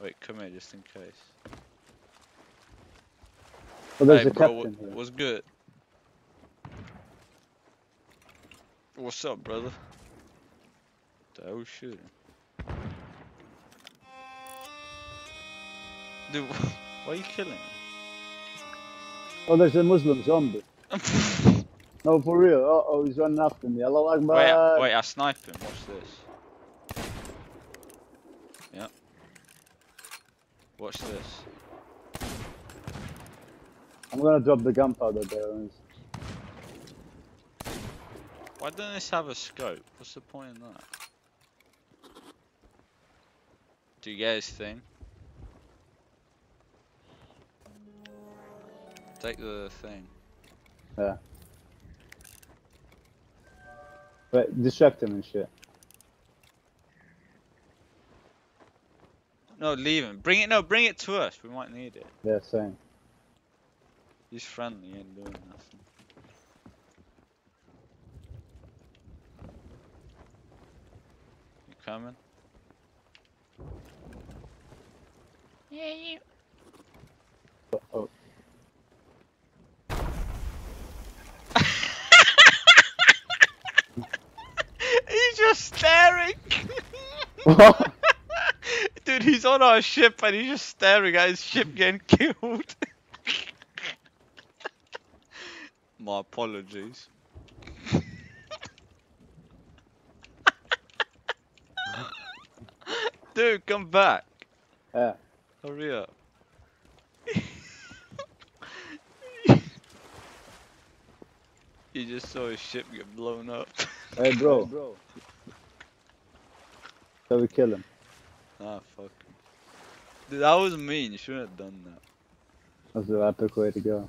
Wait, come here just in case. Well, there's hey, a bro, captain what- what's good? What's up, brother? The hell was shooting? Dude, why are you killing Oh, there's a Muslim zombie. No, for real. Oh, oh, he's running after me. Allah Akbar. wait, wait, I snipe him. Watch this. Yep. Watch this. I'm gonna drop the gunpowder there. Why doesn't this have a scope? What's the point in that? Do you get his thing? Take the thing. Yeah. Wait, distract him and shit. No, leave him. Bring it. No, bring it to us. We might need it. Yeah, same. He's friendly. He ain't doing nothing. You coming? Yeah, you. Oh, He's just staring. What? Dude, he's on our ship and he's just staring at his ship getting killed. My apologies. Dude, come back. yeah. Hurry up. you just saw his ship get blown up. Hey, bro. bro. So we kill him. Ah, fuck. Dude, that was mean. You shouldn't have done that. That's the epic way to go.